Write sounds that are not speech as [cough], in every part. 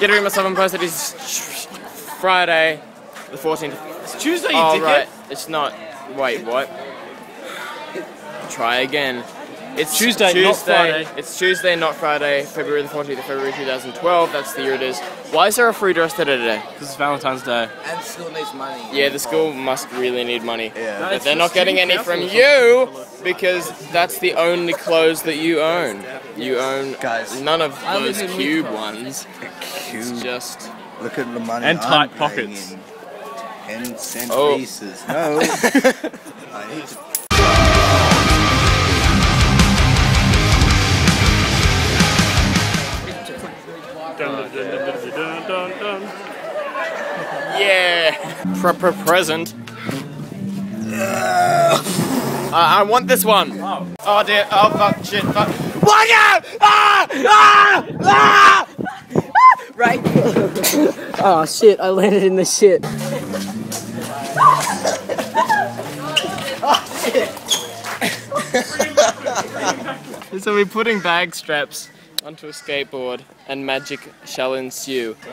Get a read myself and post it is Friday, the 14th. It's Tuesday, you Oh, dickhead. right. It's not. Wait, what? Try again. It's Tuesday, Tuesday. not Friday. It's Tuesday, not Friday. February the 14th of February 2012. That's the year it is. Why is there a free dress today today? Because it's Valentine's Day. And school needs money. Yeah, the school must really need money. Yeah. But they're not getting any from you because that's the only clothes that you own. You own Guys. none of those in cube Wheatcroft. ones. It's just. Look at the money And I'm tight pockets. in Ten cent Oh. pieces. No. [laughs] I need to Dun, dun, dun. Yeah! Proper present. I I want this one. Oh. Oh dear. Oh fuck. Shit. Fuck. Watch out! Ah! Ah! Ah! Right. [laughs] oh shit, I landed in the shit. [laughs] So we're putting bag straps onto a skateboard and magic shall ensue. [laughs]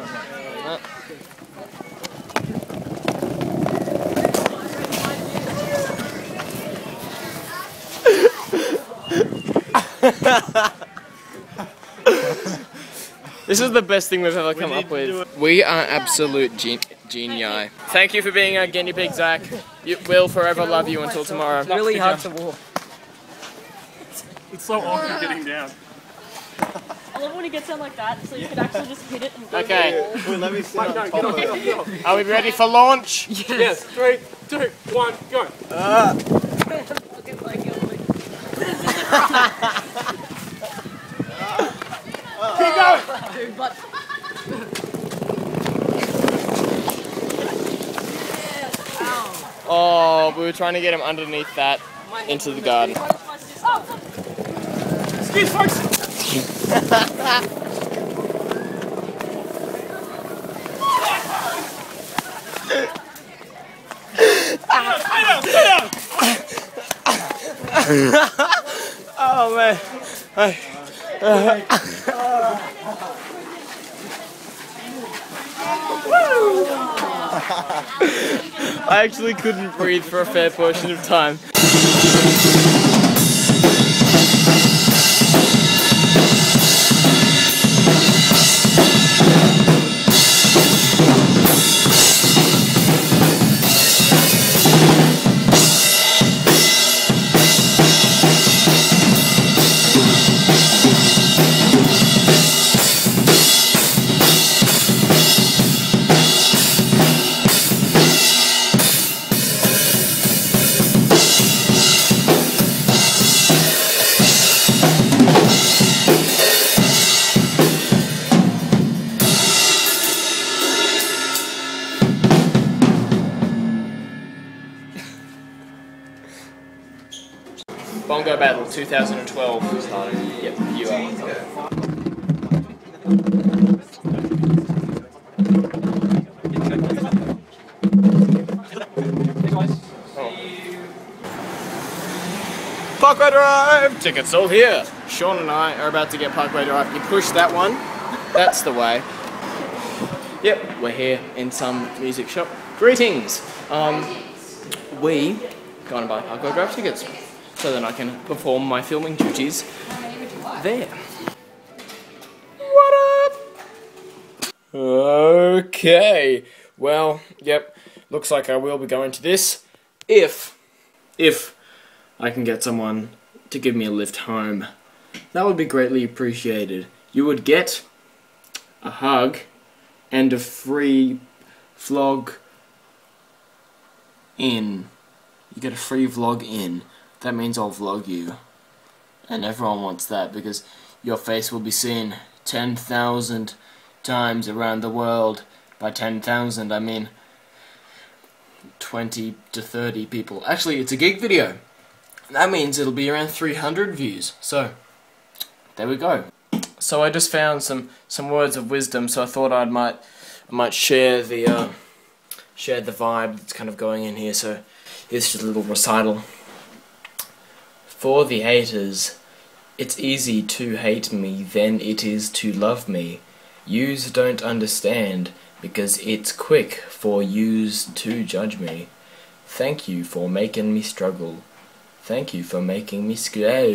This is the best thing we've ever come need up with. We are absolute gen- genii. Thank you for being a guinea pig, Zac. You will forever love you until tomorrow. Really hard to walk. It's so awkward getting down. I love when he gets down like that, so you can actually just hit it and go. Okay, let me see on top of it. are we ready for launch? Yes, three, two, one, go. But [laughs] Oh, we were trying to get him underneath that into the garden. fuck. Excuse folks. Oh man. Hey. I actually couldn't breathe for a fair portion of time. Bongo Battle 2012. Yep, you are. Parkway Drive! Tickets sold here. Sean and I are about to get Parkway Drive. You push that one. That's the way. Yep, we're here in some music shop. Greetings. Um, we going to buy Parkway Drive tickets so that I can perform my filming duties there. What up? Okay. Well, yep. Looks like I will be going to this if if I can get someone to give me a lift home. That would be greatly appreciated. You would get a hug and a free vlog in. You get a free vlog in. That means I'll vlog you. And everyone wants that because your face will be seen 10,000 times around the world. By 10,000, I mean 20 to 30 people. Actually, it's a gig video. That means it'll be around 300 views. So, there we go. So I just found some some words of wisdom. So I thought I might I might share the uh, share the vibe that's kind of going in here. So here's just a little recital. For the haters, it's easy to hate me than it is to love me. Yous don't understand because it's quick for yous to judge me. Thank you for making me struggle. Thank you for making me scroll.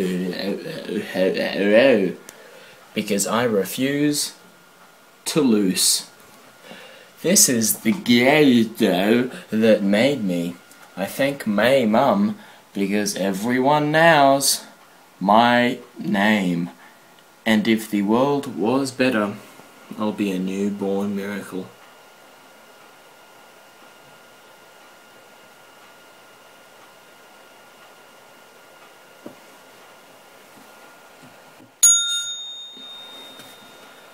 Because I refuse to lose. This is the ghetto that made me. I thank my mum because everyone knows my name. And if the world was better, I'll be a newborn miracle.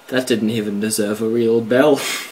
That didn't even deserve a real bell. [laughs]